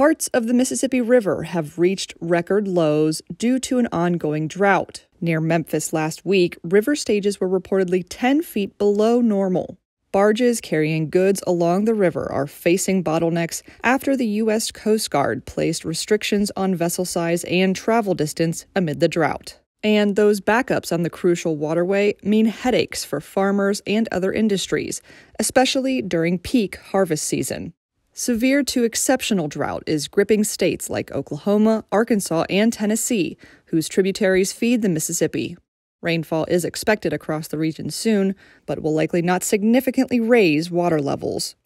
Parts of the Mississippi River have reached record lows due to an ongoing drought. Near Memphis last week, river stages were reportedly 10 feet below normal. Barges carrying goods along the river are facing bottlenecks after the U.S. Coast Guard placed restrictions on vessel size and travel distance amid the drought. And those backups on the crucial waterway mean headaches for farmers and other industries, especially during peak harvest season. Severe to exceptional drought is gripping states like Oklahoma, Arkansas, and Tennessee, whose tributaries feed the Mississippi. Rainfall is expected across the region soon, but will likely not significantly raise water levels.